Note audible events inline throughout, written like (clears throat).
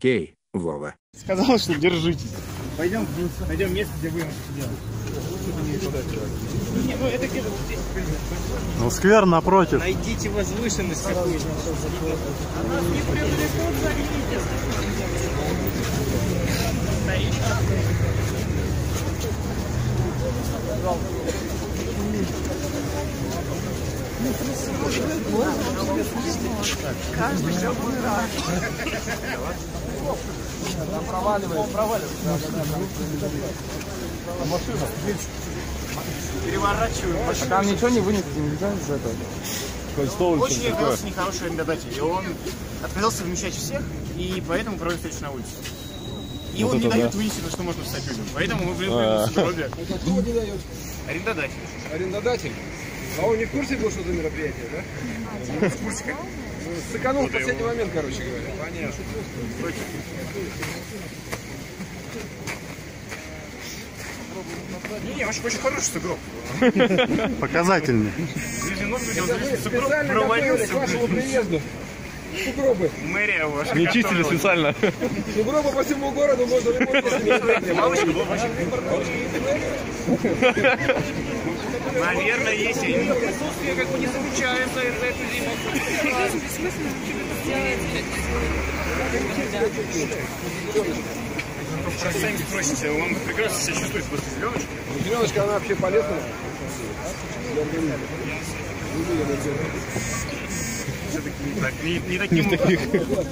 Окей, Вова. Сказал, что держитесь. Пойдем найдем место, где вы делать. Не, ну это где-то вот здесь. Ну, сквер напротив. Найдите возвышенность какую-то. Переворачиваю. Там ничего не вынесете нельзя из этого? Очень оказался нехороший арендодатель. И он отказался совмещать всех, и поэтому проводит встречу на улице. И он не дает вынести, на что можно встать людям. Поэтому мы блин, здоровье. Кто не дает? Арендодатель. Арендодатель? А он не в курсе был, что за мероприятие, да? В курсе Сэкономил в последний момент, короче говоря. Понятно. Не, не, очень, очень хороший сугроб. Показательный. Специально готовились провалился. к вашему приезду. Сугробы. Мэрия ваша Не чистили специально. Сугробы по всему городу можно ремонтировать. Наверное, есть. И присутствие как бы не замечаем зиму. Сами спросите, он прекрасно себя чувствует после зеленочки. Зеленочка, она вообще полезная. Все-таки не, так, не, не таким образом.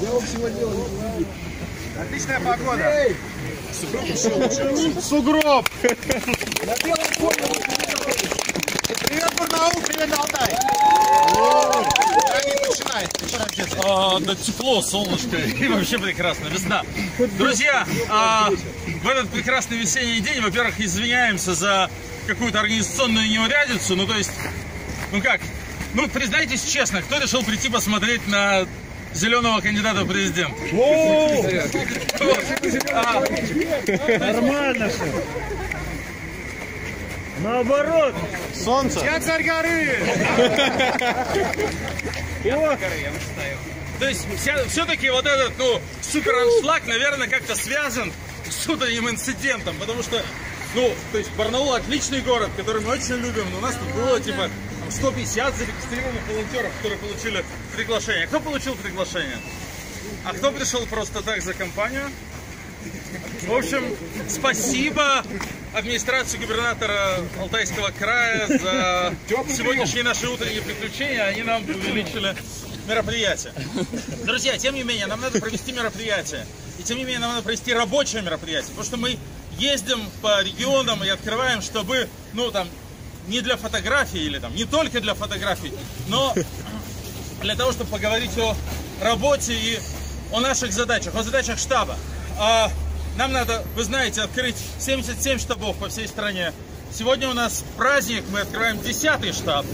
Я общего дела. Отличная погода. Эй, Сугроб! на белом фоне Барнаул, привет, Алтай. А, да тепло, солнышко (laughs) и вообще прекрасно, весна. Друзья, а, в этот прекрасный весенний день, во-первых, извиняемся за какую-то организационную неурядицу, ну то есть, ну как, ну признайтесь честно, кто решил прийти посмотреть на зеленого кандидата в президент? Нормально все. Наоборот. Солнце. Я царь горы. То есть все-таки вот этот, ну, супер аншлаг, наверное, как-то связан с утренним инцидентом, потому что, ну, то есть Барнаул отличный город, который мы очень любим, но у нас тут было, типа, там 150 зарегистрированных волонтеров, которые получили приглашение. Кто получил приглашение? А кто пришел просто так за компанию? В общем, спасибо администрации губернатора Алтайского края за сегодняшние наши утренние приключения. Они нам увеличили мероприятие. Друзья, тем не менее, нам надо провести мероприятие. И тем не менее, нам надо провести рабочее мероприятие. Потому что мы ездим по регионам и открываем, чтобы, ну, там, не для фотографий или там, не только для фотографий, но для того, чтобы поговорить о работе и о наших задачах, о задачах штаба. А, нам надо, вы знаете, открыть 77 штабов по всей стране. Сегодня у нас праздник, мы открываем 10 штаб.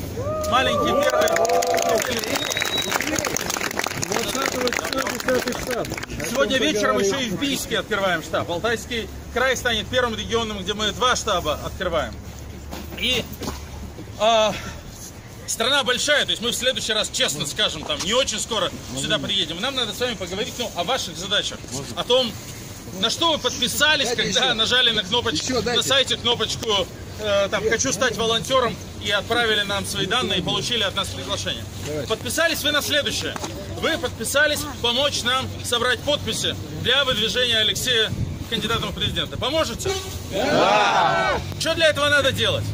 Маленький первый. Сегодня вечером еще и в Бийске открываем штаб. Алтайский край станет первым регионом, где мы два штаба открываем. И а, страна большая, то есть мы в следующий раз, честно скажем, там не очень скоро сюда приедем. Нам надо с вами поговорить ну, о ваших задачах, о том, на что вы подписались, когда нажали на кнопочку, на сайте кнопочку э, там «Хочу стать волонтером» и отправили нам свои данные и получили от нас приглашение. Подписались вы на следующее. Вы подписались помочь нам собрать подписи для выдвижения Алексея кандидатом в президенты. Поможете? Да! Что для этого надо делать?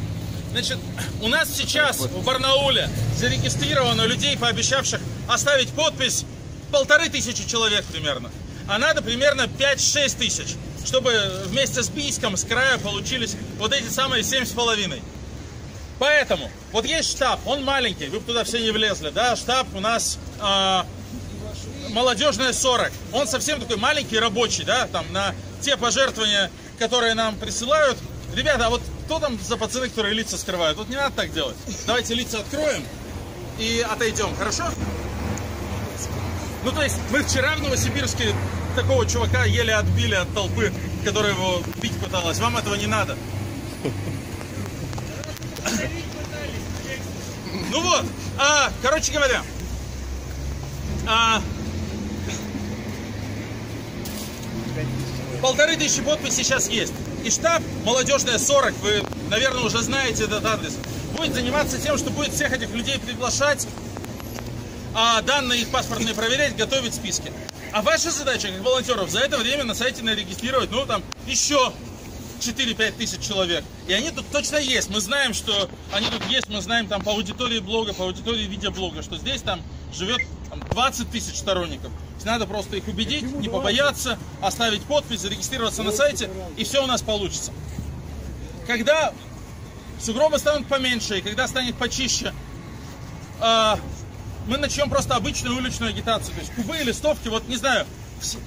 Значит, у нас сейчас в Барнауле зарегистрировано людей, пообещавших оставить подпись, полторы тысячи человек примерно. А надо примерно 5-6 тысяч, чтобы вместе с Бийском, с края получились вот эти самые семь с половиной. Поэтому, вот есть штаб, он маленький, вы бы туда все не влезли, да, штаб у нас а, молодежная 40. Он совсем такой маленький, рабочий, да, там на те пожертвования, которые нам присылают. Ребята, а вот кто там за пацаны, которые лица скрывают? Вот не надо так делать. Давайте лица откроем и отойдем, хорошо? Ну, то есть, мы вчера в Новосибирске такого чувака еле отбили от толпы, которая его бить пыталась. Вам этого не надо. Ну вот, а, короче говоря, а, полторы тысячи подписей сейчас есть. И штаб «Молодежная 40», вы, наверное, уже знаете этот адрес, будет заниматься тем, что будет всех этих людей приглашать, а данные их паспортные проверять, готовить списки. А ваша задача, как волонтеров, за это время на сайте нарегистрировать, ну, там, еще 4-5 тысяч человек. И они тут точно есть. Мы знаем, что они тут есть. Мы знаем там по аудитории блога, по аудитории видеоблога, что здесь там живет там, 20 тысяч сторонников. Надо просто их убедить, не побояться, оставить подпись, зарегистрироваться на сайте, и все у нас получится. Когда сугробы станут поменьше, и когда станет почище, э, мы начнем просто обычную уличную агитацию. То есть кубы и листовки, вот не знаю,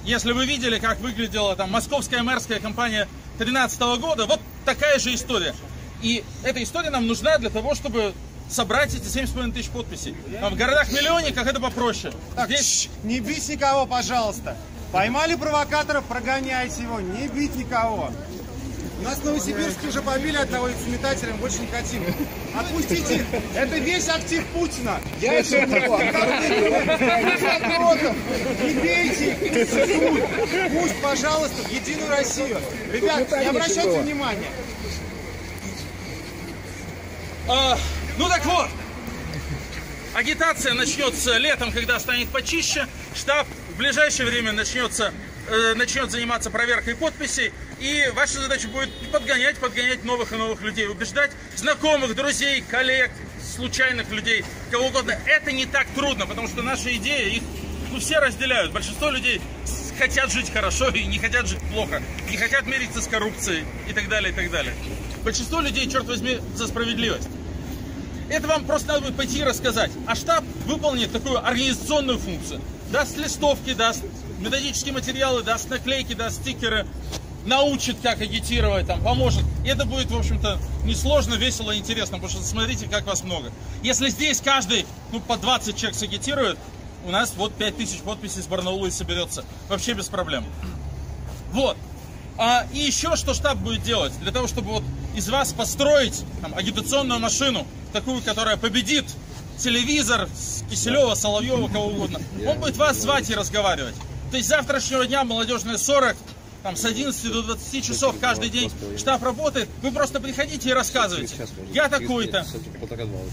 если вы видели, как выглядела там московская мэрская компания 2013 года, вот такая же история. И эта история нам нужна для того, чтобы собрать эти 7,5 тысяч подписей. А в городах-миллионниках это попроще. Так, Здесь... не бить никого, пожалуйста. Поймали провокатора, прогоняйте его, не бить никого. У нас в Новосибирске уже побили одного лицеметателя, мы больше не хотим. Отпустите, это весь актив Путина. Я это Не бейте, пусть, пожалуйста, в Единую Россию. Ребят, не обращайте внимания. Ну так вот, агитация начнется летом, когда станет почище. Штаб в ближайшее время начнется, э, начнет заниматься проверкой подписей. И ваша задача будет подгонять, подгонять новых и новых людей, убеждать знакомых, друзей, коллег, случайных людей, кого угодно. Это не так трудно, потому что наши идеи, их ну, все разделяют. Большинство людей хотят жить хорошо и не хотят жить плохо, не хотят мириться с коррупцией и так далее, и так далее. Большинство людей, черт возьми, за справедливость. Это вам просто надо будет пойти и рассказать. А штаб выполнит такую организационную функцию. Даст листовки, даст методические материалы, даст наклейки, даст стикеры, научит, как агитировать, там, поможет. И это будет, в общем-то, несложно, весело и интересно, потому что смотрите, как вас много. Если здесь каждый, ну, по 20 человек сагитирует, у нас вот 5000 подписей с Барнаула и соберется. Вообще без проблем. Вот. А, и еще что штаб будет делать, для того, чтобы вот из вас построить там, агитационную машину, такую, которая победит телевизор, Киселева, Соловьева, кого угодно. Он будет вас звать и разговаривать. То есть завтрашнего дня молодежная 40 там с 11 до 20 часов каждый день штаб работает, вы просто приходите и рассказывайте. Я такой-то,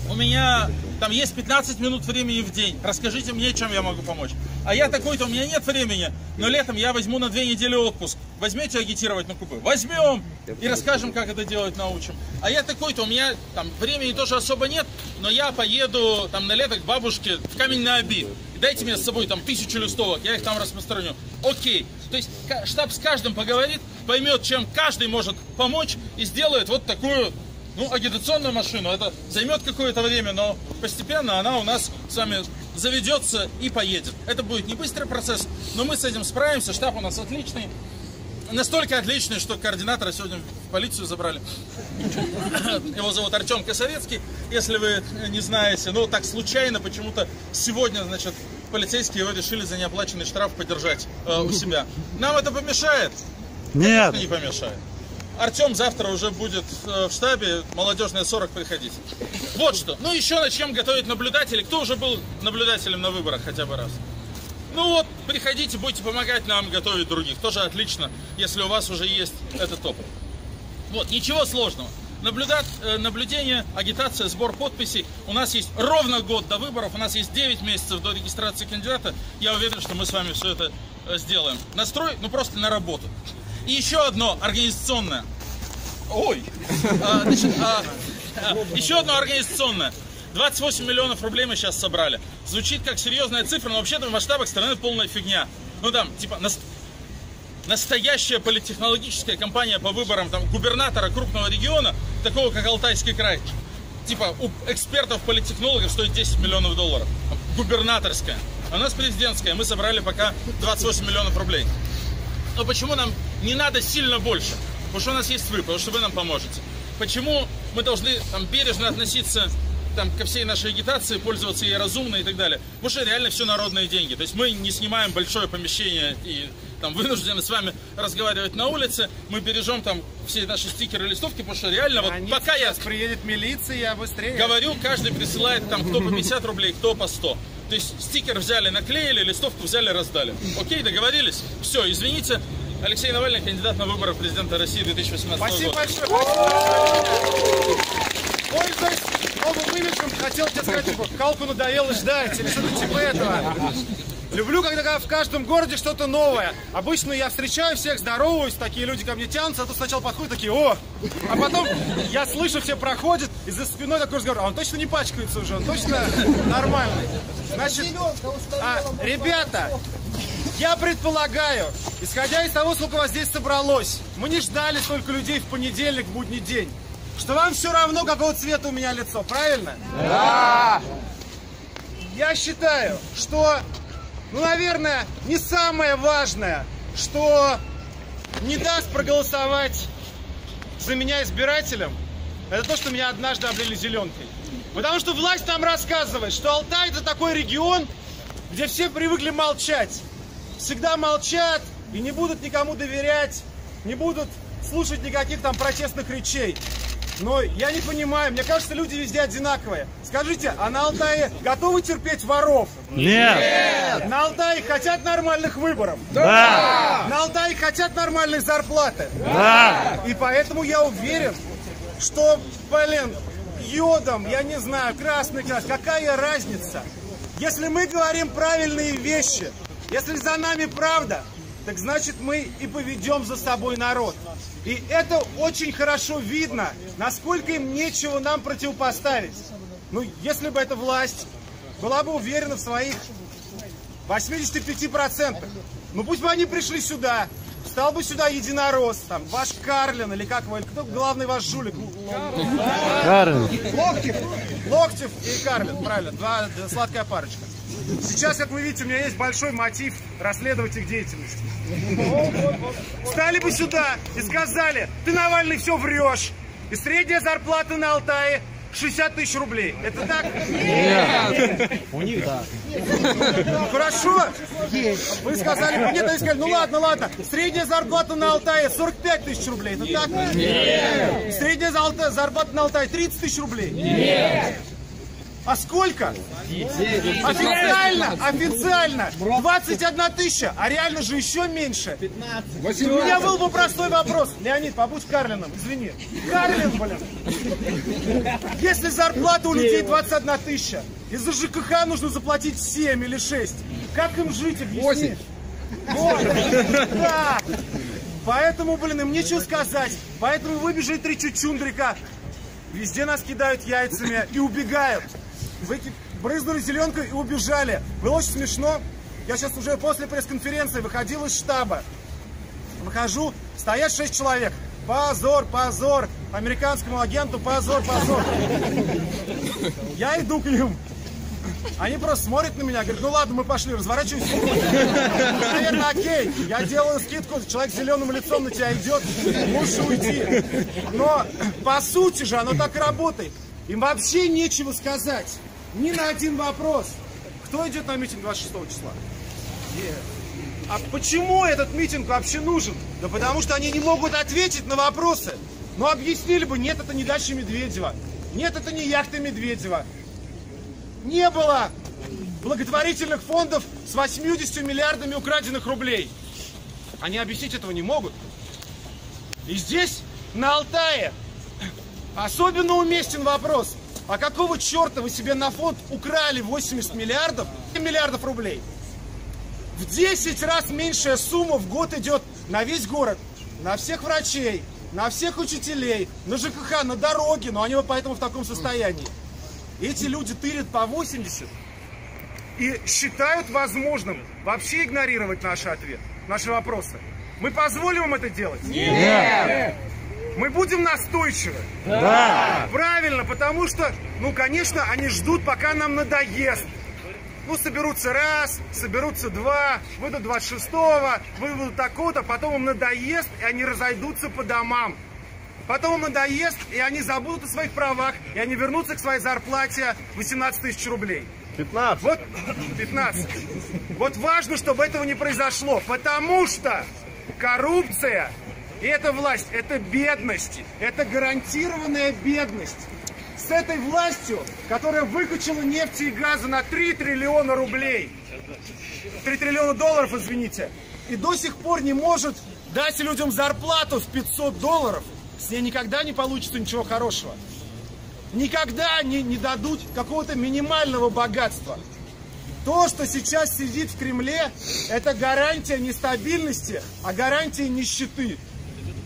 у меня там есть 15 минут времени в день, расскажите мне, чем я могу помочь. А я такой-то, у меня нет времени, но летом я возьму на две недели отпуск. Возьмете агитировать на кубы? Возьмем! И расскажем, как это делать научим. А я такой-то, у меня там времени тоже особо нет, но я поеду там на лето к бабушке в камень на оби дайте мне с собой там тысячу листовок, я их там распространю. Окей. То есть штаб с каждым поговорит, поймет, чем каждый может помочь и сделает вот такую ну, агитационную машину. Это займет какое-то время, но постепенно она у нас с вами заведется и поедет. Это будет не быстрый процесс, но мы с этим справимся. Штаб у нас отличный. Настолько отличный, что координатора сегодня в полицию забрали. (laughs) Его зовут Артем Косовецкий, если вы не знаете. Ну, так случайно почему-то сегодня, значит, полицейские его решили за неоплаченный штраф подержать э, у себя. Нам это помешает? Нет. Конечно, не помешает. Артем завтра уже будет э, в штабе, молодежная 40 приходить. Вот что. Ну, еще начнем готовить наблюдателей. Кто уже был наблюдателем на выборах хотя бы раз? Ну вот, приходите, будете помогать нам готовить других. Тоже отлично, если у вас уже есть этот опыт. Вот, ничего сложного. Наблюдать, э, наблюдение, агитация, сбор подписей. У нас есть ровно год до выборов, у нас есть 9 месяцев до регистрации кандидата. Я уверен, что мы с вами все это э, сделаем. Настрой, ну просто на работу. И еще одно организационное. Ой. А, значит, а, а, еще одно организационное. 28 миллионов рублей мы сейчас собрали. Звучит как серьезная цифра, но вообще-то в масштабах страны полная фигня. Ну там, типа, нас- настоящая политтехнологическая компания по выборам там, губернатора крупного региона, такого как Алтайский край, типа у экспертов политтехнологов стоит 10 миллионов долларов. Губернаторская. А у нас президентская. Мы собрали пока 28 миллионов рублей. Но почему нам не надо сильно больше? Потому что у нас есть вы, потому что вы нам поможете. Почему мы должны там, бережно относиться там, ко всей нашей агитации, пользоваться ей разумно и так далее? Потому что реально все народные деньги. То есть мы не снимаем большое помещение и там, вынуждены с вами разговаривать на улице. Мы бережем там все наши стикеры и листовки, потому что реально вот Они пока я приедет милиция, быстрее. говорю, каждый присылает там кто по 50 рублей, кто по 100. То есть стикер взяли, наклеили, листовку взяли, раздали. Окей, договорились? Все, извините. Алексей Навальный, кандидат на выборы президента России 2018 Спасибо года. большое. Пользуясь новым имиджем, хотел тебе сказать, типа, Калку надоело ждать, или что-то типа этого. Люблю, когда в каждом городе что-то новое. Обычно я встречаю всех, здороваюсь, такие люди ко мне тянутся, а тут сначала подходят такие, о! А потом я слышу, все проходят, и за спиной такой разговор, а он точно не пачкается уже, он точно нормальный. Значит, а, ребята, я предполагаю, исходя из того, сколько вас здесь собралось, мы не ждали столько людей в понедельник, будний день, что вам все равно, какого цвета у меня лицо, правильно? Да! Я считаю, что, ну, наверное, не самое важное, что не даст проголосовать за меня избирателям, это то, что меня однажды облили зеленкой. Потому что власть нам рассказывает, что Алтай это такой регион, где все привыкли молчать. Всегда молчат и не будут никому доверять, не будут слушать никаких там протестных речей. Но я не понимаю, мне кажется, люди везде одинаковые. Скажите, а на Алтае готовы терпеть воров? Нет! На Алтае хотят нормальных выборов? Да! На Алтае хотят нормальной зарплаты? Да! И поэтому я уверен, что, блин, йодом, я не знаю, красный крас, какая разница? Если мы говорим правильные вещи, если за нами правда, так значит мы и поведем за собой народ. И это очень хорошо видно, насколько им нечего нам противопоставить. Ну, если бы эта власть была бы уверена в своих 85%, ну пусть бы они пришли сюда, стал бы сюда единорос, там, ваш Карлин, или как вы, кто главный ваш жулик? Карен, Локтев. Локтев и Карлин, правильно, два, сладкая парочка. Сейчас, как вы видите, у меня есть большой мотив расследовать их деятельность. Стали бы сюда и сказали, ты, Навальный, все врешь. И средняя зарплата на Алтае 60 тысяч рублей. Это так? Нет. У них да. Хорошо. Вы сказали, нет, они сказали, ну ладно, ладно. Средняя зарплата на Алтае 45 тысяч рублей. Это так? Нет. Средняя зарплата на Алтае 30 тысяч рублей. Нет. А сколько? Официально, официально 21 тысяча, а реально же еще меньше. У меня был бы простой вопрос. Леонид, побудь Карлином, извини. Карлин, блин. Если зарплата у людей 21 тысяча, из-за ЖКХ нужно заплатить 7 или 6. Как им жить, объясни? Вот. Да. Поэтому, блин, им нечего сказать. Поэтому выбежали три чучундрика. Везде нас кидают яйцами и убегают. Вы эти брызнули зеленкой и убежали. Было очень смешно. Я сейчас уже после пресс-конференции выходил из штаба. Выхожу, стоят шесть человек. Позор, позор. Американскому агенту позор, позор. Я иду к ним. Они просто смотрят на меня, говорят, ну ладно, мы пошли, разворачиваюсь. Наверное, окей. Я делаю скидку, человек с зеленым лицом на тебя идет, можешь уйти. Но по сути же оно так работает. Им вообще нечего сказать. Ни на один вопрос. Кто идет на митинг 26 числа? А почему этот митинг вообще нужен? Да потому что они не могут ответить на вопросы. Ну объяснили бы, нет, это не дача Медведева. Нет, это не яхта Медведева. Не было благотворительных фондов с 80 миллиардами украденных рублей. Они объяснить этого не могут. И здесь, на Алтае, особенно уместен вопрос, а какого черта вы себе на фонд украли 80 миллиардов, миллиардов рублей? В 10 раз меньшая сумма в год идет на весь город. на всех врачей, на всех учителей, на ЖКХ, на дороги, но они поэтому в таком состоянии. Эти люди тырят по 80 и считают возможным вообще игнорировать наши ответы, наши вопросы. Мы позволим им это делать? Нет! Мы будем настойчивы? Да! Правильно, потому что, ну, конечно, они ждут, пока нам надоест. Ну, соберутся раз, соберутся два, выйдут 26-го, выведут такого-то, потом им надоест, и они разойдутся по домам. Потом им надоест, и они забудут о своих правах, и они вернутся к своей зарплате 18 тысяч рублей. 15. Вот (laughs) 15. Вот важно, чтобы этого не произошло, потому что коррупция и эта власть, это бедность, это гарантированная бедность. С этой властью, которая выкачала нефти и газа на 3 триллиона рублей, 3 триллиона долларов, извините, и до сих пор не может дать людям зарплату в 500 долларов, с ней никогда не получится ничего хорошего. Никогда не, не дадут какого-то минимального богатства. То, что сейчас сидит в Кремле, это гарантия нестабильности, а гарантия нищеты.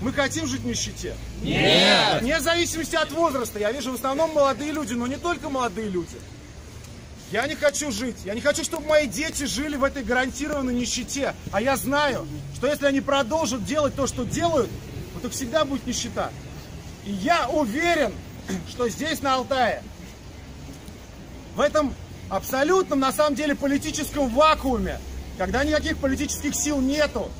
Мы хотим жить в нищете? Нет! Вне зависимости от возраста. Я вижу в основном молодые люди, но не только молодые люди. Я не хочу жить. Я не хочу, чтобы мои дети жили в этой гарантированной нищете. А я знаю, что если они продолжат делать то, что делают, то всегда будет нищета. И я уверен, (clears throat) что здесь, на Алтае, в этом абсолютном, на самом деле, политическом вакууме, когда никаких политических сил нету,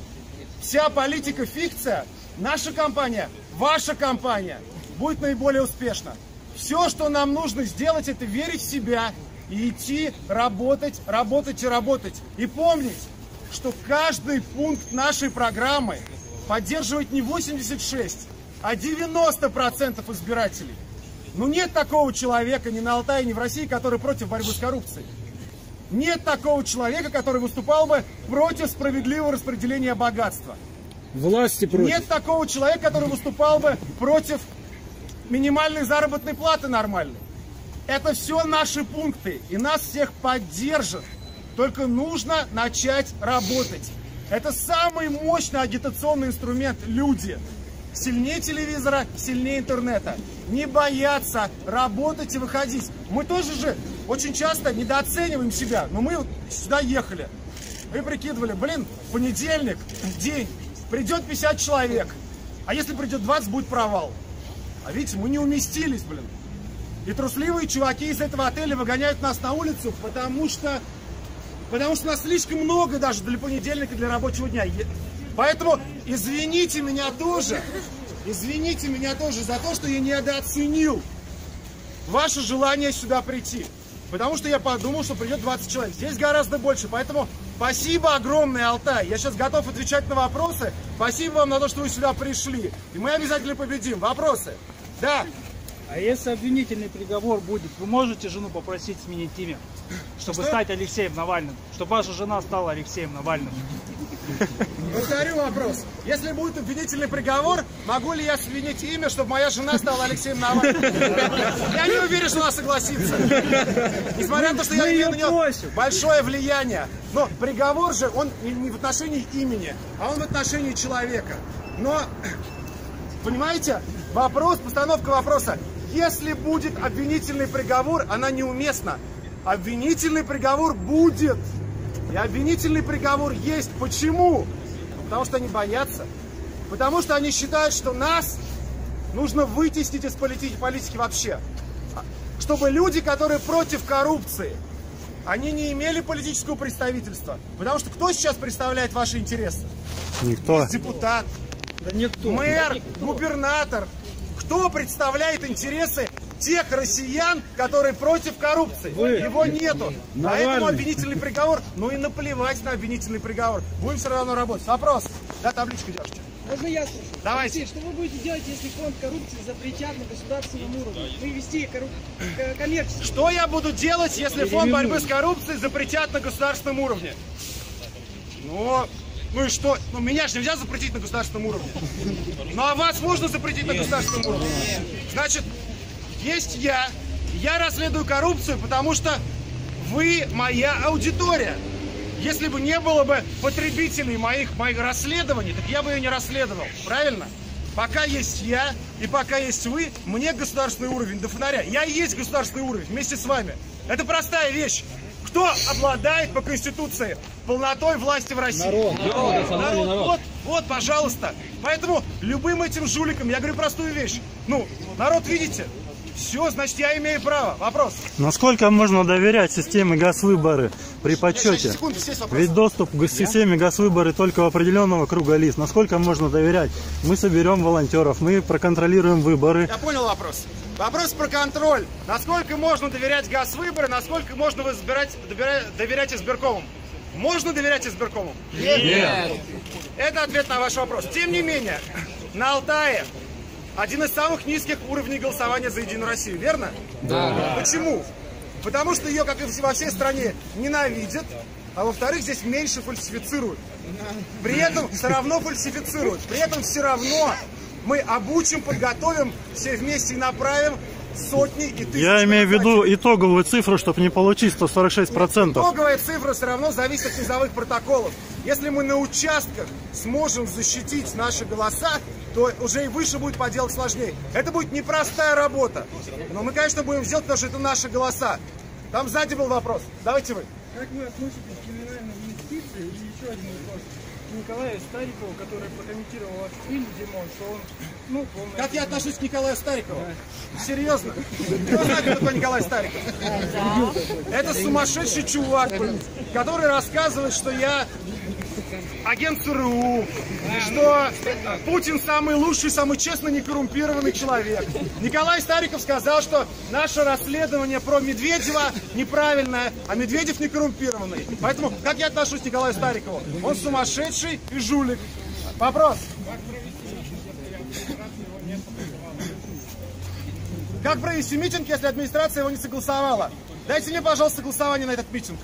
вся политика фикция, наша компания, ваша компания будет наиболее успешна. Все, что нам нужно сделать, это верить в себя и идти работать, работать и работать. И помнить, что каждый пункт нашей программы поддерживает не 86, а 90% избирателей. Ну нет такого человека ни на Алтае, ни в России, который против борьбы с коррупцией. Нет такого человека, который выступал бы против справедливого распределения богатства. Власти против. Нет такого человека, который выступал бы против минимальной заработной платы нормальной. Это все наши пункты, и нас всех поддержат. Только нужно начать работать. Это самый мощный агитационный инструмент – люди. Сильнее телевизора, сильнее интернета. Не бояться работать и выходить. Мы тоже же очень часто недооцениваем себя. Но мы сюда ехали. Мы прикидывали, блин, понедельник, день, придет 50 человек. А если придет 20, будет провал. А видите, мы не уместились, блин. И трусливые чуваки из этого отеля выгоняют нас на улицу, потому что, потому что нас слишком много даже для понедельника, для рабочего дня. Поэтому извините меня тоже, извините меня тоже за то, что я недооценил ваше желание сюда прийти. Потому что я подумал, что придет 20 человек. Здесь гораздо больше. Поэтому спасибо огромное, Алтай. Я сейчас готов отвечать на вопросы. Спасибо вам на то, что вы сюда пришли. И мы обязательно победим. Вопросы? Да. А если обвинительный приговор будет, вы можете жену попросить сменить имя, чтобы Что? стать Алексеем Навальным? Чтобы ваша жена стала Алексеем Навальным? Повторю вопрос. Если будет обвинительный приговор, могу ли я сменить имя, чтобы моя жена стала Алексеем Навальным? Я не уверен, что она согласится. Несмотря на то, что я Мы имею на нее большое влияние. Но приговор же, он не в отношении имени, а он в отношении человека. Но, понимаете, вопрос, постановка вопроса. Если будет обвинительный приговор, она неуместна. Обвинительный приговор будет. И обвинительный приговор есть. Почему? Ну, Потому что они боятся. Потому что они считают, что нас нужно вытеснить из политики, политики вообще. А, Чтобы люди, которые против коррупции, они не имели политического представительства. Потому что кто сейчас представляет ваши интересы? Никто. Депутат, Да никто. мэр, губернатор. Кто представляет интересы тех россиян, которые против коррупции? Вы. Его нету. Навальный. Поэтому обвинительный приговор, ну и наплевать на обвинительный приговор. Будем все равно работать. Вопрос. Да, табличку держите. Можно я слушаю? Давайте. Алексей, что вы будете делать, если фонд коррупции запретят на государственном уровне? Вы вести корруп... к- коммерческий. Что я буду делать, если фонд борьбы с коррупцией запретят на государственном уровне? Ну, ну и что? Ну, меня же нельзя запретить на государственном уровне. Ну, а вас можно запретить на государственном уровне? Значит, есть я. Я расследую коррупцию, потому что вы моя аудитория. Если бы не было бы потребителей моих, моих расследований, так я бы ее не расследовал. Правильно? Пока есть я и пока есть вы, мне государственный уровень до фонаря. Я и есть государственный уровень вместе с вами. Это простая вещь. Кто обладает по Конституции полнотой власти в России? Народ. народ. Вот, вот, пожалуйста. Поэтому любым этим жуликам, я говорю простую вещь. Ну, народ видите? Все, значит, я имею право. Вопрос. Насколько можно доверять системе газвыборы при подсчете? Секунду. Ведь доступ к системе газвыборы только у определенного круга лиц. Насколько можно доверять? Мы соберем волонтеров, мы проконтролируем выборы. Я понял вопрос. Вопрос про контроль. Насколько можно доверять газвыборы, насколько можно избирать, доверять, доверять избиркомам? Можно доверять избиркомам? Нет. Это ответ на ваш вопрос. Тем не менее, на Алтае один из самых низких уровней голосования за Единую Россию, верно? Да. Почему? Потому что ее, как и во всей стране, ненавидят, а во-вторых, здесь меньше фальсифицируют. При этом все равно фальсифицируют. При этом все равно мы обучим, подготовим, все вместе и направим сотни и тысячи. Я имею в виду итоговую цифру, чтобы не получить 146%. Итоговая цифра все равно зависит от низовых протоколов. Если мы на участках сможем защитить наши голоса, то уже и выше будет поделать сложнее. Это будет непростая работа. Но мы, конечно, будем сделать, потому что это наши голоса. Там сзади был вопрос. Давайте вы. Как вы относитесь к криминальным инвестициям? И еще один вопрос. Николая Старикова, который прокомментировал ваш фильм «Димон», что он, ну, полный... Как я отношусь к Николаю Старикову? Серьезно? Кто знает, кто такой Николай Стариков? Это сумасшедший чувак, который рассказывает, что я агент ЦРУ, что Путин самый лучший, самый честно некоррумпированный человек. Николай Стариков сказал, что наше расследование про Медведева неправильное, а Медведев не коррумпированный. Поэтому как я отношусь к Николаю Старикову? Он сумасшедший и жулик. Вопрос. Как провести митинг, если администрация его не согласовала? Дайте мне, пожалуйста, согласование на этот митинг.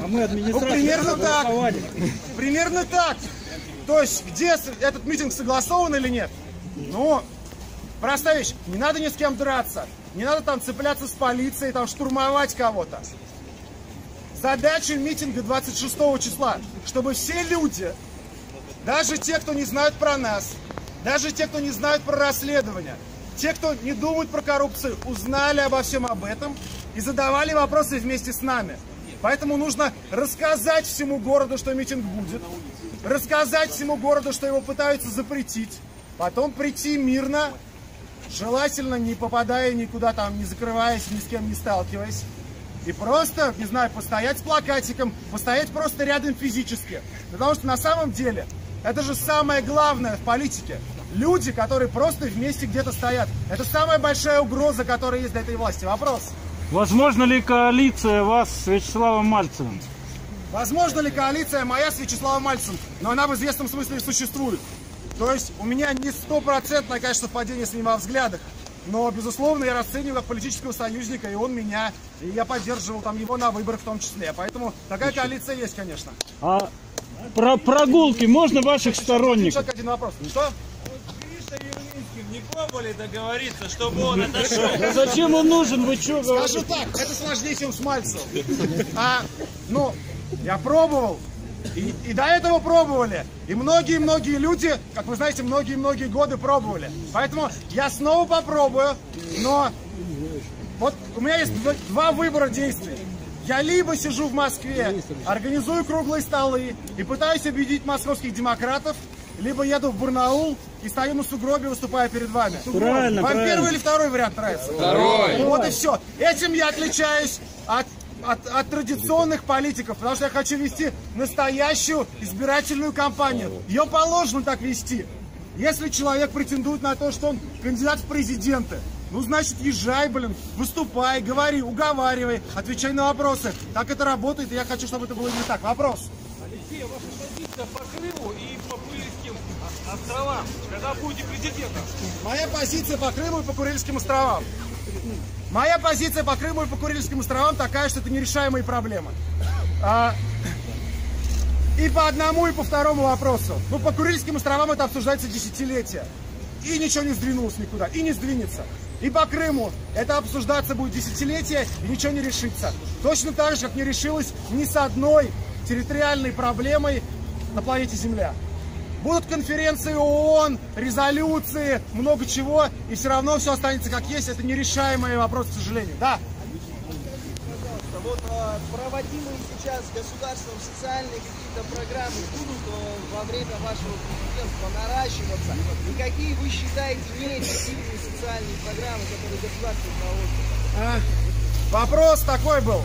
А мы администрация ну, примерно так. Примерно так. То есть, где этот митинг согласован или нет? Ну, простая вещь. Не надо ни с кем драться. Не надо там цепляться с полицией, там штурмовать кого-то. Задача митинга 26 числа, чтобы все люди, даже те, кто не знают про нас, даже те, кто не знают про расследование, те, кто не думают про коррупцию, узнали обо всем об этом и задавали вопросы вместе с нами. Поэтому нужно рассказать всему городу, что митинг будет, рассказать всему городу, что его пытаются запретить, потом прийти мирно, желательно не попадая никуда там, не закрываясь, ни с кем не сталкиваясь, и просто, не знаю, постоять с плакатиком, постоять просто рядом физически. Потому что на самом деле это же самое главное в политике. Люди, которые просто вместе где-то стоят. Это самая большая угроза, которая есть для этой власти. Вопрос. Возможно ли коалиция вас с Вячеславом Мальцевым? Возможно ли коалиция моя с Вячеславом Мальцевым? Но она в известном смысле существует. То есть у меня не стопроцентное, конечно, совпадение с ним во взглядах. Но, безусловно, я расцениваю как политического союзника, и он меня, и я поддерживал там его на выборах в том числе. Поэтому такая коалиция есть, конечно. А про прогулки можно ваших сторонников? Еще один вопрос. Что? Не пробовали договориться, чтобы он отошел? (laughs) Зачем он нужен? Вы что Скажу так, это сложнее, чем с Мальцевым. А, ну, я пробовал. И, и до этого пробовали. И многие-многие люди, как вы знаете, многие-многие годы пробовали. Поэтому я снова попробую, но вот у меня есть два выбора действий. Я либо сижу в Москве, организую круглые столы и пытаюсь убедить московских демократов, либо еду в Барнаул и стою на сугробе, выступая перед вами. Правильно, Вам правильно. первый или второй вариант нравится? Второй. Ну, вот и все. Этим я отличаюсь от, от, от традиционных политиков, потому что я хочу вести настоящую избирательную кампанию. Ее положено так вести. Если человек претендует на то, что он кандидат в президенты, ну, значит, езжай, блин, выступай, говори, уговаривай, отвечай на вопросы. Так это работает, и я хочу, чтобы это было именно так. Вопрос. Алексей, ваша позиция по Крыму и островам, когда будете президентом? Моя позиция по Крыму и по Курильским островам. Моя позиция по Крыму и по Курильским островам такая, что это нерешаемые проблемы. А, и по одному, и по второму вопросу. Ну, по Курильским островам это обсуждается десятилетия. И ничего не сдвинулось никуда, и не сдвинется. И по Крыму это обсуждаться будет десятилетия и ничего не решится. Точно так же, как не решилось ни с одной территориальной проблемой на планете Земля. Будут конференции ООН, резолюции, много чего, и все равно все останется как есть. Это нерешаемый вопрос, к сожалению. Да. Вот а, проводимые сейчас государством социальные какие-то программы будут а, во время вашего президентства наращиваться? И какие вы считаете неэффективные социальные программы, которые государство проводит? А, вопрос такой был.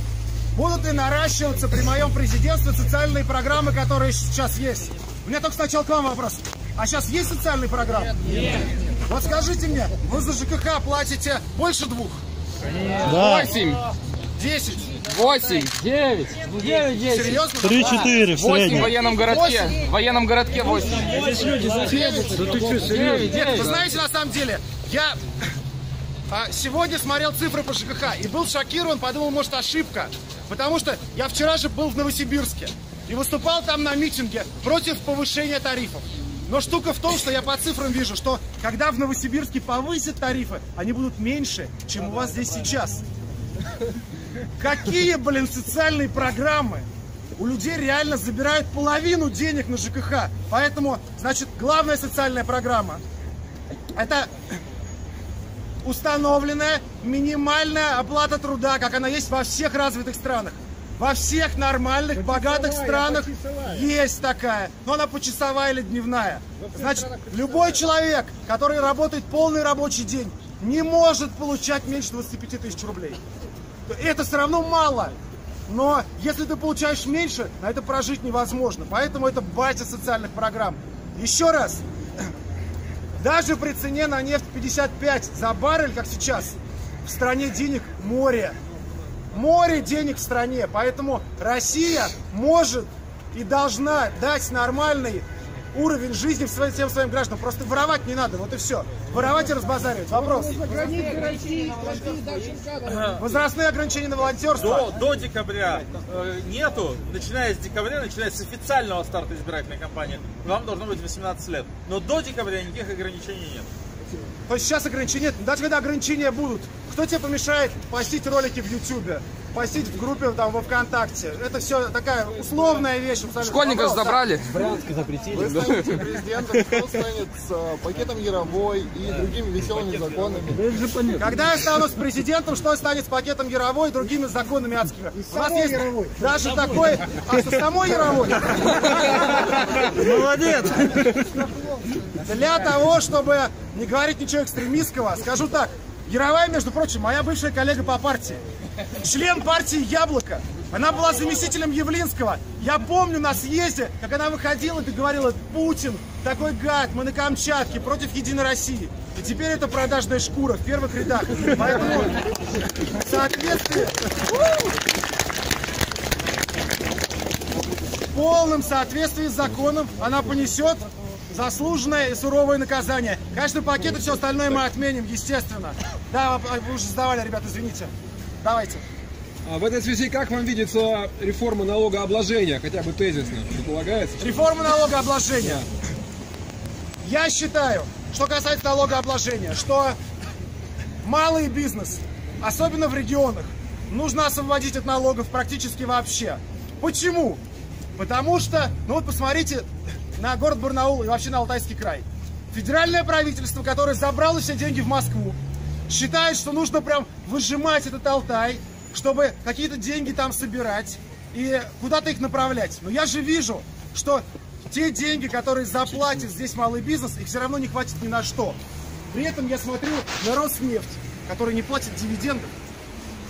Будут ли наращиваться при моем президентстве социальные программы, которые сейчас есть? У меня только сначала к вам вопрос. А сейчас есть социальные программы? Нет. Вот скажите мне, вы за ЖКХ платите больше двух? Да. Восемь, Десять? восемь, Девять. Девять, десять. Серьезно? 3-4 в восемь в среднем. военном городке. В военном городке восемь. Девять, девять. Вы знаете, на самом деле, я (laughs) а, сегодня смотрел цифры по ЖКХ и был шокирован, подумал, может, ошибка. Потому что я вчера же был в Новосибирске и выступал там на митинге против повышения тарифов. Но штука в том, что я по цифрам вижу, что когда в Новосибирске повысят тарифы, они будут меньше, чем у вас здесь сейчас. Какие, блин, социальные программы? У людей реально забирают половину денег на ЖКХ. Поэтому, значит, главная социальная программа – это установленная минимальная оплата труда, как она есть во всех развитых странах. Во всех нормальных, богатых странах есть такая, но она почасовая или дневная. Значит, любой человек, который работает полный рабочий день, не может получать меньше 25 тысяч рублей. Это все равно мало. Но если ты получаешь меньше, на это прожить невозможно. Поэтому это батя социальных программ. Еще раз, (clears throat) даже при цене на нефть 55 за баррель, как сейчас, в стране денег море. Море денег в стране. Поэтому Россия может и должна дать нормальный уровень жизни всем своим гражданам. Просто воровать не надо, вот и все. Воровать и разбазаривать. Вопрос. Возрастные ограничения на волонтерство. До, до декабря э, нету. Начиная с декабря, начиная с официального старта избирательной кампании, вам должно быть 18 лет. Но до декабря никаких ограничений нет. То сейчас ограничений нет. Даже когда ограничения будут, кто тебе помешает постить ролики в Ютубе, постить в группе там во ВКонтакте? Это все такая условная вещь. абсолютно. Школьников Вопрос, да. забрали. Вы станете президентом, кто станет с э, пакетом Яровой и другими веселыми законами. Когда я стану с президентом, что станет с пакетом Яровой и другими законами адскими? У нас есть даже такой... А, со самой Яровой? Молодец. Для того, чтобы не говорить ничего экстремистского, скажу так. Яровая, между прочим, моя бывшая коллега по партии. Член партии «Яблоко». Она была заместителем Явлинского. Я помню на съезде, как она выходила и говорила, Путин, такой гад, мы на Камчатке, против Единой России. И теперь это продажная шкура в первых рядах. Поэтому в соответствии... В полном соответствии с законом она понесет заслуженное и суровое наказание. Конечно, и все остальное мы отменим, естественно. Да, вы уже сдавали, ребят, извините. Давайте. А в этой связи как вам видится реформа налогообложения, хотя бы тезисно, предполагается? Реформа налогообложения. Я считаю, что касается налогообложения, что малый бизнес, особенно в регионах, нужно освободить от налогов практически вообще. Почему? Потому что, ну вот посмотрите на город Барнаул и вообще на Алтайский край. Федеральное правительство, которое забрало все деньги в Москву, считает, что нужно прям выжимать этот Алтай, чтобы какие-то деньги там собирать и куда-то их направлять. Но я же вижу, что те деньги, которые заплатит здесь малый бизнес, их все равно не хватит ни на что. При этом я смотрю на Роснефть, который не платит дивидендов.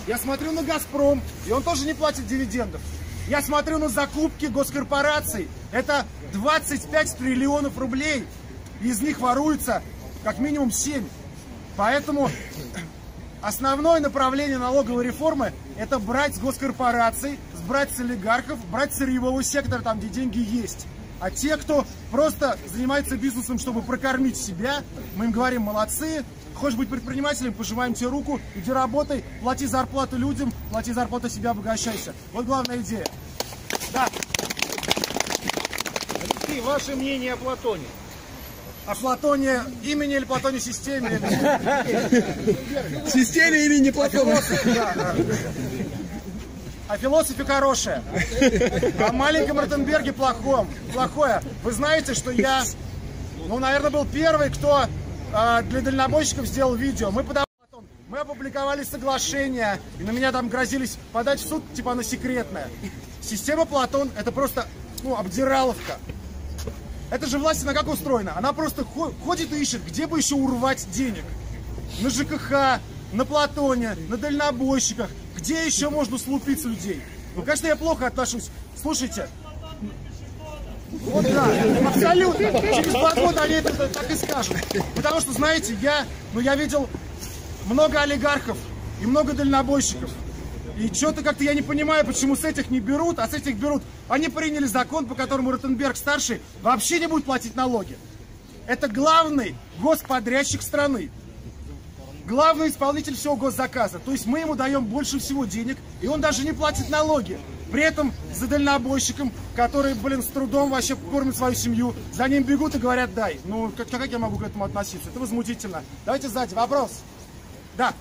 Я смотрю на Газпром, и он тоже не платит дивидендов. Я смотрю на закупки госкорпораций. Это 25 триллионов рублей. Из них воруется как минимум 7. Поэтому основное направление налоговой реформы – это брать с госкорпораций, брать с олигархов, брать с сырьевого сектора, там, где деньги есть. А те, кто просто занимается бизнесом, чтобы прокормить себя, мы им говорим, молодцы, хочешь быть предпринимателем, пожимаем тебе руку, иди работай, плати зарплату людям, плати зарплату себе, обогащайся. Вот главная идея. Да. Алексей, ваше мнение о Платоне? О Платоне имени или Платоне системе. (laughs) Системе имени Платона. О философе хорошее. О маленьком Ротенберге плохом. Плохое. Вы знаете, что я, ну, наверное, был первый, кто э, для дальнобойщиков сделал видео. Мы подавали мы опубликовали соглашение, и на меня там грозились подать в суд, типа она секретная. Система Платон это просто, ну, обдираловка. Это же власть, она как устроена? Она просто ходит и ищет, где бы еще урвать денег. На ЖКХ, на Платоне, на дальнобойщиках. Где еще можно слупить людей? Ну, конечно, я плохо отношусь. Слушайте, вот да, абсолютно. Через два года они это так и скажут. Потому что, знаете, я, ну, я видел много олигархов и много дальнобойщиков. И что-то как-то я не понимаю, почему с этих не берут, а с этих берут. Они приняли закон, по которому Ротенберг-старший вообще не будет платить налоги. Это главный господрядчик страны. Главный исполнитель всего госзаказа. То есть мы ему даем больше всего денег, и он даже не платит налоги. При этом за дальнобойщиком, который, блин, с трудом вообще кормит свою семью, за ним бегут и говорят «дай». Ну, как, как я могу к этому относиться? Это возмутительно. Давайте сзади. Вопрос. Да.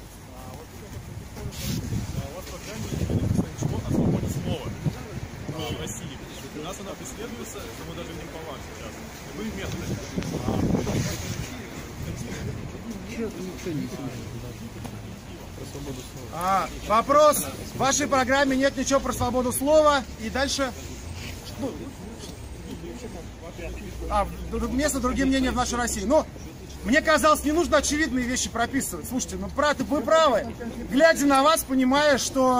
в России. Она преследуется, это мы даже не по вам сейчас. Любые методы. А, вопрос. В вашей программе нет ничего про свободу слова. И дальше... Ну, а, место другие мнения в нашей России. Но мне казалось, не нужно очевидные вещи прописывать. Слушайте, ну вы правы. Глядя на вас, понимаю, что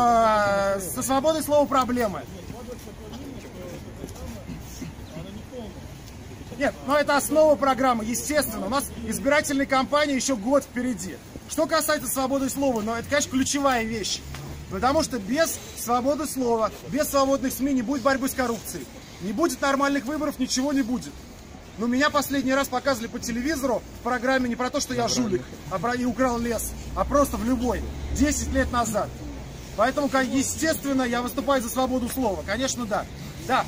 э, со свободой слова проблемы. Нет, но это основа программы, естественно. У нас избирательной кампании еще год впереди. Что касается свободы слова, ну это, конечно, ключевая вещь. Потому что без свободы слова, без свободных СМИ не будет борьбы с коррупцией. Не будет нормальных выборов, ничего не будет. Но меня последний раз показывали по телевизору в программе не про то, что я жулик а про, и украл лес, а просто в любой. 10 лет назад. Поэтому, естественно, я выступаю за свободу слова. Конечно, да. Да.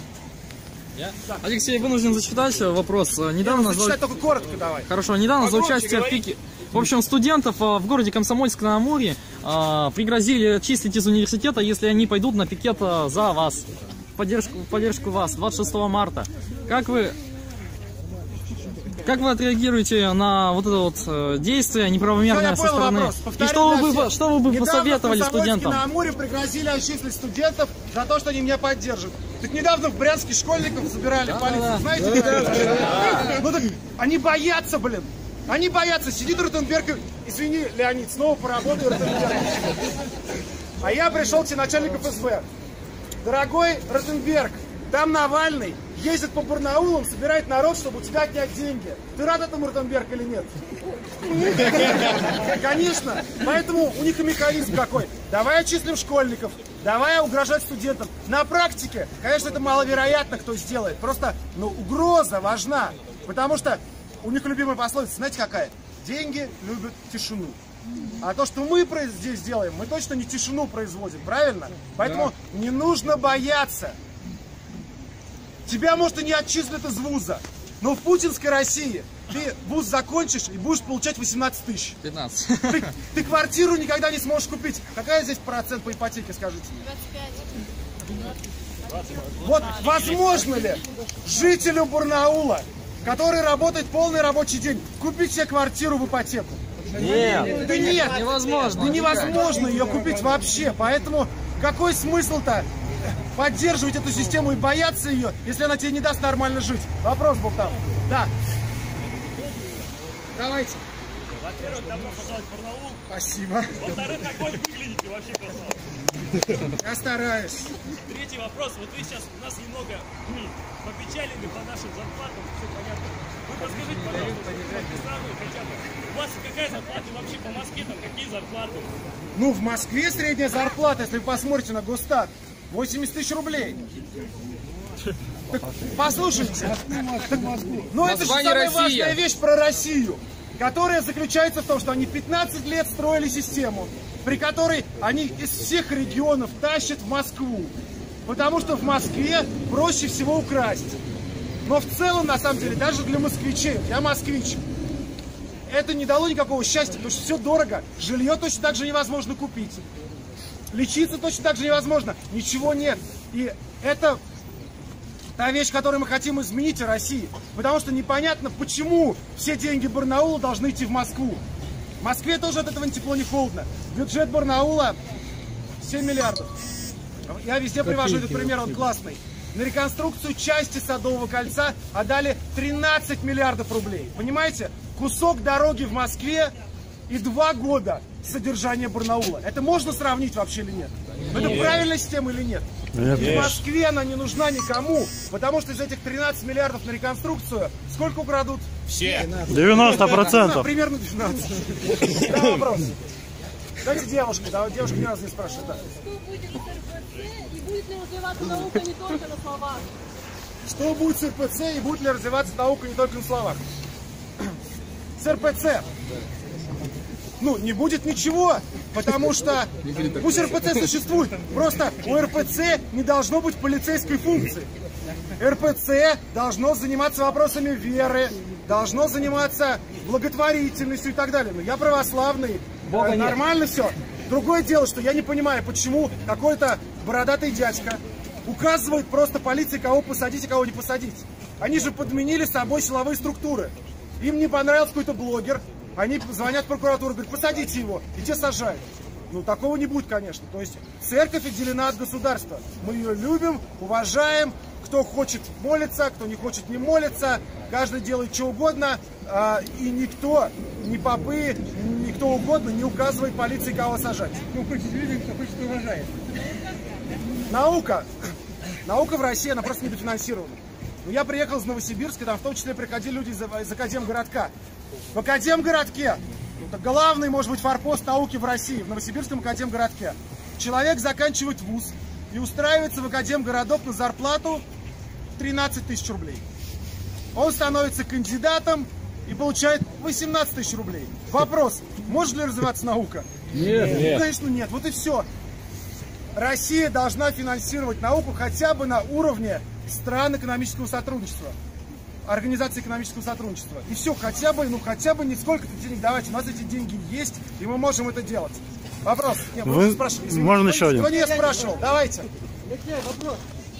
Я? Алексей, вынужден зачитать вопрос. Недавно Я за... только коротко давай. Хорошо, недавно за участие в пике... В общем, студентов э, в городе Комсомольск-на-Амуре э, пригрозили чистить из университета, если они пойдут на пикет э, за вас, в поддержку, в поддержку вас, 26 марта. Как вы как вы отреагируете на вот это вот э, действие неправомерное со стороны? И что вы, бы, что вы бы посоветовали студентам? на Амуре пригрозили отчислить студентов за то, что они меня поддержат. Так недавно в Брянске школьников забирали да, полицию, да, знаете? Да, да, да. Ну так они боятся, блин. Они боятся. Сидит Ротенберг, извини, Леонид, снова поработай Ротенберг. А я пришел к тебе начальник ФСБ. Дорогой Ротенберг, там Навальный ездит по Барнаулам, собирает народ, чтобы у тебя отнять деньги. Ты рад этому, Ротенберг, или нет? Конечно. Поэтому у них и механизм какой. Давай отчислим школьников, давай угрожать студентам. На практике, конечно, это маловероятно, кто сделает. Просто, ну, угроза важна. Потому что у них любимая пословица, знаете какая? Деньги любят тишину. А то, что мы здесь делаем, мы точно не тишину производим, правильно? Поэтому да. не нужно бояться. Тебя, может, и не отчислят из вуза, но в путинской России ты вуз закончишь и будешь получать 18 тысяч. 15. Ты, ты квартиру никогда не сможешь купить. Какая здесь процент по ипотеке, скажите? 25. Вот возможно ли жителю Барнаула, который работает полный рабочий день, купить себе квартиру в ипотеку? Нет. Да нет. Невозможно. Да невозможно ее купить вообще. Поэтому какой смысл-то поддерживать эту систему и бояться ее, если она тебе не даст нормально жить? Вопрос был там. Да. Давайте. Во-первых, добро пожаловать в Барнаул. Спасибо. Во-вторых, какой выглядите вообще красава. Я стараюсь. Третий вопрос. Вот вы сейчас, у нас немного попечалены по нашим зарплатам, все понятно. Вы подскажите, пожалуйста, страны хотя бы, у вас какая зарплата вообще по Москве, там какие зарплаты? Ну, в Москве средняя зарплата, если вы посмотрите на Гостат, 80 тысяч рублей. Так, послушайте, ну это же самая важная вещь про Россию, которая заключается в том, что они 15 лет строили систему, при которой они из всех регионов тащат в Москву. Потому что в Москве проще всего украсть. Но в целом, на самом деле, даже для москвичей, я москвич, это не дало никакого счастья, потому что все дорого. Жилье точно так же невозможно купить. Лечиться точно так же невозможно. Ничего нет. И это та вещь, которую мы хотим изменить в России. Потому что непонятно, почему все деньги Барнаула должны идти в Москву. В Москве тоже от этого ни тепло, ни холодно. Бюджет Барнаула 7 миллиардов. Я везде привожу этот пример, он классный. На реконструкцию части Садового кольца отдали 13 миллиардов рублей. Понимаете? Кусок дороги в Москве и два года содержания Барнаула. Это можно сравнить вообще или нет? Это правильная система или нет? Нет. В Москве она не нужна никому, потому что из этих 13 миллиардов на реконструкцию сколько украдут? Все. 90%. (laughs) Да, примерно 12. Да, вопрос. Дайте девушке, да, девушка ни разу не спрашивает. Да. И будет ли развиваться наука не только на словах? Что будет с РПЦ и будет ли развиваться наука не только на словах? (clears throat) С РПЦ. Ну, не будет ничего, потому что пусть РПЦ существует, просто у РПЦ не должно быть полицейской функции. РПЦ должно заниматься вопросами веры, должно заниматься благотворительностью и так далее. Но я православный, Бога э, нет. нормально все. Другое дело, что я не понимаю, почему какой-то бородатый дядька указывает просто полиции, кого посадить и кого не посадить. Они же подменили собой силовые структуры. Им не понравился какой-то блогер, они звонят в прокуратуру, говорят, посадите его, и те сажают. Ну, такого не будет, конечно. То есть церковь отделена от государства. Мы ее любим, уважаем. Кто хочет молится, кто не хочет не молится. Каждый делает что угодно. а, И никто, ни попы, никто угодно не указывает полиции, кого сажать. Ну, хочет любим, кто хочет уважает. Наука. (coughs) Наука в России, она просто недофинансирована. Ну, я приехал из Новосибирска, там в том числе приходили люди из, из Академгородка. В Академгородке, ну, это главный, может быть, форпост науки в России, в Новосибирском Академгородке. Человек заканчивает вуз и устраивается в Академгородок на зарплату 13 тысяч рублей. Он становится кандидатом и получает 18 тысяч рублей. Вопрос, может ли развиваться наука? Нет. Ну, конечно, нет. Вот и все. Россия должна финансировать науку хотя бы на уровне стран экономического сотрудничества. Организации экономического сотрудничества. И все, хотя бы, ну хотя бы не сколько-то денег давайте. У нас эти деньги есть, и мы можем это делать. Вопрос. Нет, вы, Вы- спрашивали. Извините, можно еще один? Кто не спрашивал? Давайте. Алексей, вопрос.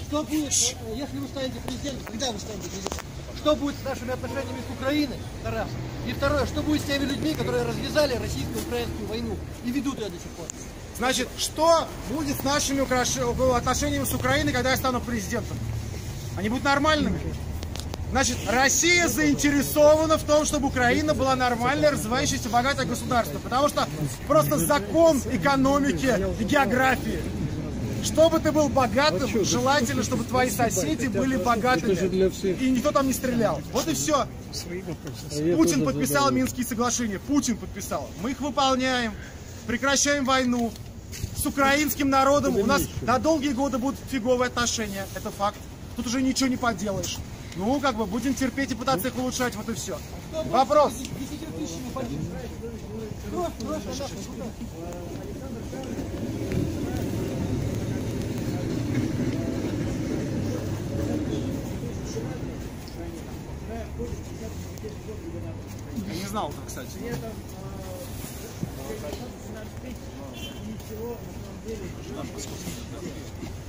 Что будет, э, если вы станете президентом, когда вы станете президентом? Что будет с нашими отношениями с Украиной? Это раз. И второе, что будет с теми людьми, которые развязали российско-украинскую войну и ведут ее до сих пор? Значит, что будет с нашими украш- отношениями с Украиной, когда я стану президентом? Они будут нормальными? Значит, Россия заинтересована в том, чтобы Украина была нормальной, развивающейся, богатое государство. Потому что просто закон экономики и географии. Чтобы ты был богатым, желательно, чтобы твои соседи были богатыми. И никто там не стрелял. Вот и все. Путин подписал Минские соглашения. Путин подписал. Мы их выполняем. Прекращаем войну. С украинским народом у нас на долгие годы будут фиговые отношения. Это факт. Тут уже ничего не поделаешь. Ну, как бы, будем терпеть и пытаться их улучшать, вот и все. Вопрос. Я не знал этого, кстати.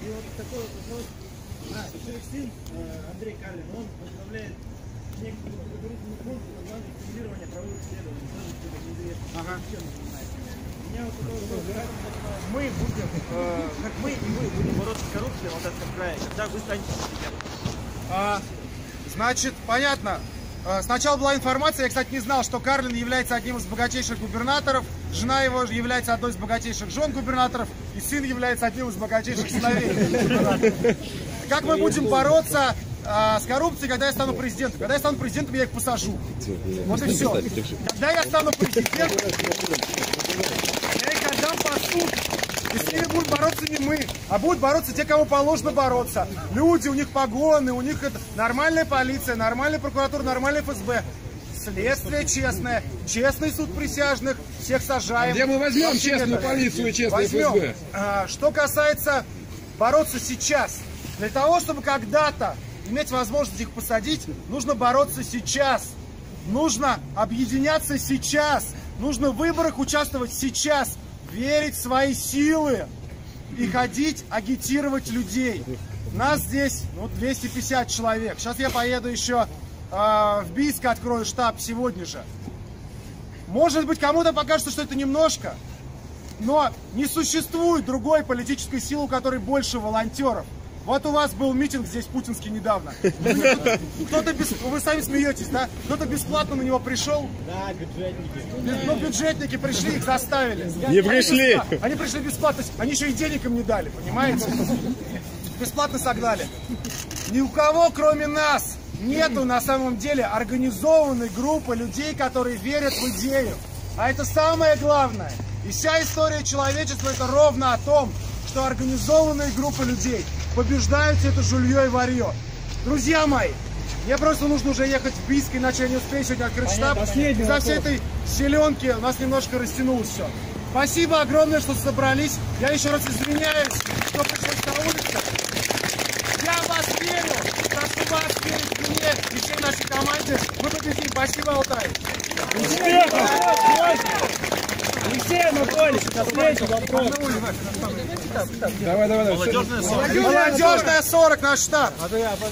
И вот такой вот вопрос. Их сын, э, Андрей Карлин, он возглавляет некий благотворительный фонд под названием стимулирования правовых исследований. Ага. Мы будем, э, как мы и вы будем бороться с коррупцией в Алтайском крае, когда вы станете. А, значит, понятно. А, Сначала была информация, я, кстати, не знал, что Карлин является одним из богатейших губернаторов, жена его является одной из богатейших жен губернаторов, и сын является одним из богатейших сыновей губернаторов. Как мы будем бороться а, с коррупцией, когда я стану президентом? Когда я стану президентом, я их посажу. Вот и все. Когда я стану президентом, я их отдам по суд. И с ними будут бороться не мы, а будут бороться те, кому положено бороться. Люди, у них погоны, у них это нормальная полиция, нормальная прокуратура, нормальный ФСБ. Следствие честное, честный суд присяжных, всех сажаем. Где мы возьмем Вообще честную это- полицию и честный Возьмем. ФСБ? А, Что касается бороться сейчас, для того, чтобы когда-то иметь возможность их посадить, нужно бороться сейчас. Нужно объединяться сейчас. Нужно в выборах участвовать сейчас. Верить в свои силы и ходить агитировать людей. Нас здесь ну, 250 человек. Сейчас я поеду еще э, в Бийск, открою штаб сегодня же. Может быть, кому-то покажется, что это немножко, но не существует другой политической силы, у которой больше волонтеров. Вот у вас был митинг здесь путинский недавно. Кто-то без... Вы сами смеетесь, да? Кто-то бесплатно на него пришел. Да, бюджетники. Ну, бюджетники пришли, их заставили. Не пришли. Они пришли бесплатно. Они еще и денег им не дали, понимаете? Бесплатно согнали. Ни у кого, кроме нас, нету на самом деле организованной группы людей, которые верят в идею. А это самое главное. И вся история человечества это ровно о том, что организованные группы людей побеждают все это жулье и варье. Друзья мои, мне просто нужно уже ехать в Бийск, иначе я не успею сегодня открыть штаб. последний Из-за всей этой селенки у нас немножко растянулось все. Спасибо огромное, что собрались. Я еще раз извиняюсь, что пришлось на улице. Я вас верю. Прошу вас верить мне и всей нашей команде. Мы победим. Спасибо, Алтай. Алексей Анатольевич, Давай, давай, давай. Молодежная 40, наш штаб.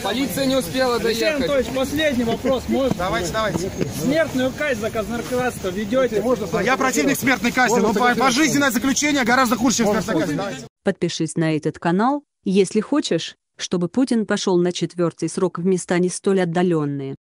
Полиция не успела Алексей доехать. Анатольевич, последний вопрос. Можно? Давайте, давайте. Смертную казнь за казнократство ведете? Я противник смертной казни, но по- пожизненное заключение гораздо хуже, чем смертная казнь. Подпишись на этот канал, если хочешь, чтобы Путин пошел на четвертый срок в места не столь отдаленные.